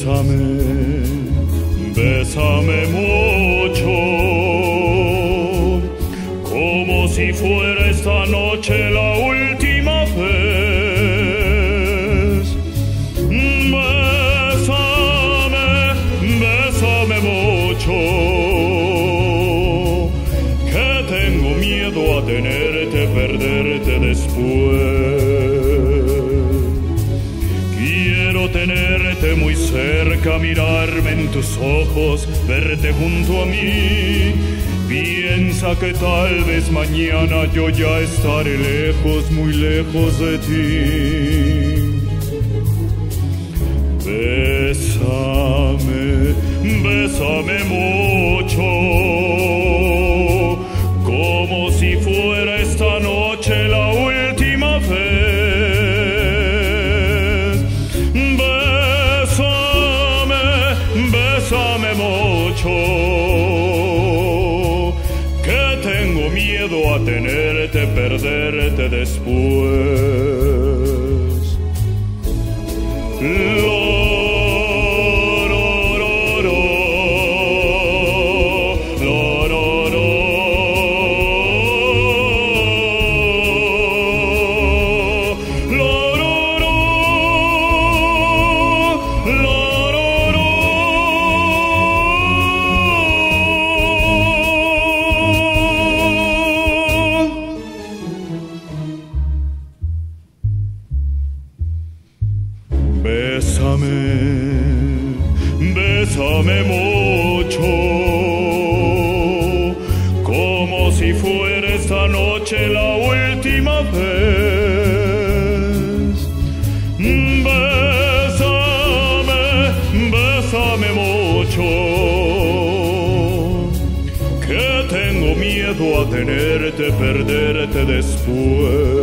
Bésame, bésame mucho, como si fuera esta noche la última vez. Bésame, bésame mucho, que tengo miedo a tenerte, perderte después. Quiero tenerte muy cerca, mirarme en tus ojos, verte junto a mí. Piensa que tal vez mañana yo ya estaré lejos, muy lejos de ti. Bésame, bésame mucho, como si fuera esta noche mucho, que tengo miedo a tenerte, perderte después. Bésame, bésame mucho, como si fuera esta noche la última vez. Bésame, bésame mucho, que tengo miedo a tenerte, perderte después.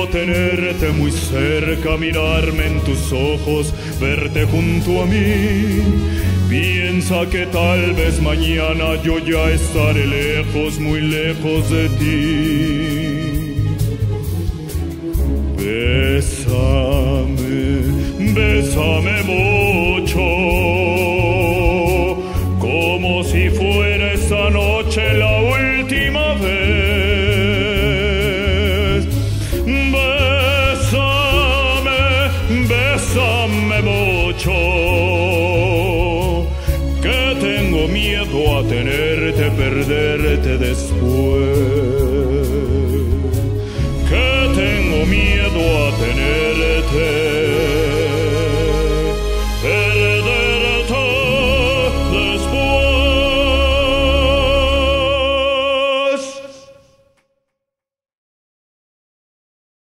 Quiero tenerte muy cerca, mirarme en tus ojos, verte junto a mí. Piensa que tal vez mañana yo ya estaré lejos, muy lejos de ti. Bésame, bésame mucho, como si fuera esta noche la última vez. bésame mucho, que tengo miedo a tenerte perder.